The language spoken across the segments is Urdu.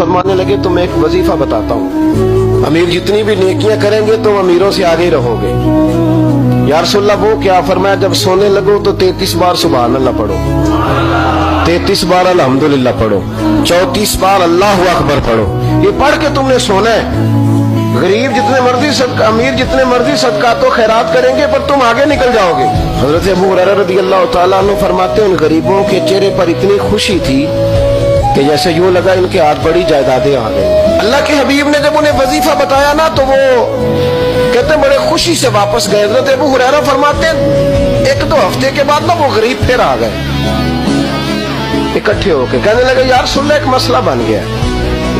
فرمانے لگے، تم ایک وظیفہ بتاتا ہوں۔ امیر جتنی بھی نیکیاں کریں گے، تم امیروں سے آگے رہو گے۔ یا رسول اللہ، وہ کیا فرمایا، جب سونے لگو تو تیتیس بار سبحان اللہ پڑھو۔ تیتیس بار الحمدللہ پڑھو۔ چوتیس بار اللہ اکبر پڑھو۔ یہ پڑھ کے تم نے سونا ہے۔ غریب جتنے مرضی صدقہ امیر جتنے مرضی صدقات و خیرات کریں گے، پر تم آگے نکل جاؤ گے۔ حضرت ابو رضی اللہ تعالیٰ عنہ فرماتے ہیں، ان غریبوں کے چہرے پر اتنی خوشی تھی کہ جیسے یوں لگا ان کے ہاتھ بڑی جائدادیں آ گئی اللہ کے حبیب نے جب انہیں وظیفہ بتایا نا تو وہ کہتے ہیں بڑے خوشی سے واپس گئے۔ حضرت ابو حریرہ فرماتے ہیں ایک دو ہفتے کے بعد نا وہ غریب پھر آ گئے۔ اکٹھے ہو کے کہنے لگے یار سن لے ایک مسئلہ بن گیا۔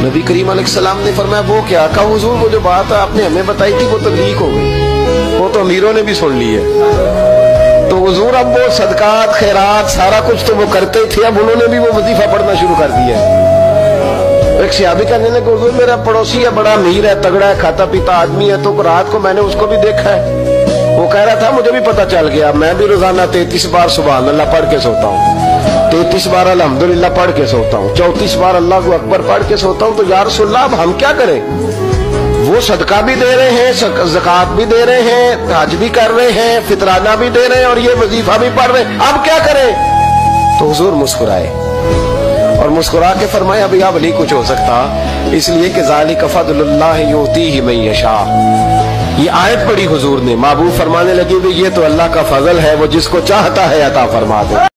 نبی کریم علیہ السلام نے فرمایا وہ کیا؟ کہا حضور وہ جو بات آپ نے ہمیں بتائی تھی وہ تو لیک ہو گئی۔ وہ تو امیروں نے بھی سن لی ہے۔ تو حض اب وہ صدقات، خیرات، سارا کچھ تو وہ کرتے تھے، اب انہوں نے بھی وہ وظیفہ پڑھنا شروع کر دیا ہے۔ ایک سیابی کہنے نے کہ میرا پڑوسی ہے، بڑا امیر ہے، تگڑا ہے، کھاتا پیتا آدمی ہے، تو رات کو میں نے اس کو بھی دیکھا ہے۔ وہ کہہ رہا تھا، مجھے بھی پتہ چل گیا، میں بھی روزانہ تینتیس بار سبحان اللہ پڑھ کے سوتا ہوں۔ تینتیس بار الحمدللہ پڑھ کے سوتا ہوں۔ چوتیس بار اللہ کو اکبر پڑھ کے سوتا ہوں، تو یا رسول اللہ، اب ہم کیا کریں؟ وہ صدقہ بھی دے رہے ہیں زکوٰۃ بھی دے رہے ہیں، حج بھی کر رہے ہیں، فطرانہ بھی دے رہے ہیں اور یہ وظیفہ بھی پڑھ رہے ہیں۔ اب کیا کریں؟ تو حضور مسکرائے۔ اور مسکرا کے فرمایا اب نہیں کچھ ہو سکتا۔ اس لیے کہ ذالک فضل اللہ یوتی ہی میں یشا یہ آیت پڑھی حضور نے۔ معبو فرمانے لگی بھی یہ تو اللہ کا فضل ہے، وہ جس کو چاہتا ہے عطا فرما دے۔